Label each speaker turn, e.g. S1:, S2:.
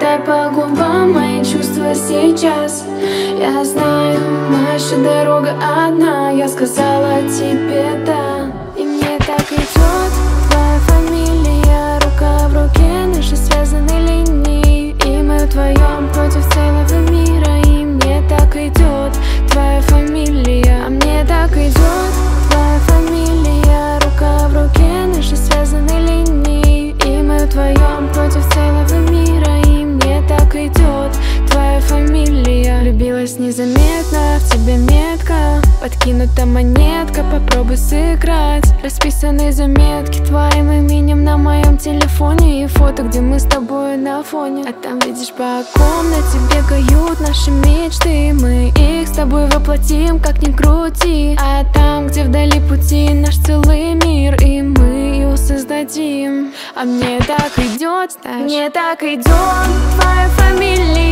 S1: Дай по губам мои чувства сейчас. Я знаю, наша дорога одна. Я сказала тебе Влюбилась незаметно, в тебе метка. Подкинута монетка, попробуй сыграть. Расписаны заметки твоим именем на моем телефоне. И фото, где мы с тобой на фоне. А там видишь по комнате бегают наши мечты. Мы их с тобой воплотим, как ни крути. А там, где вдали пути наш целый мир. И мы его создадим. А мне так идет, знаешь. Мне так идет твоя фамилия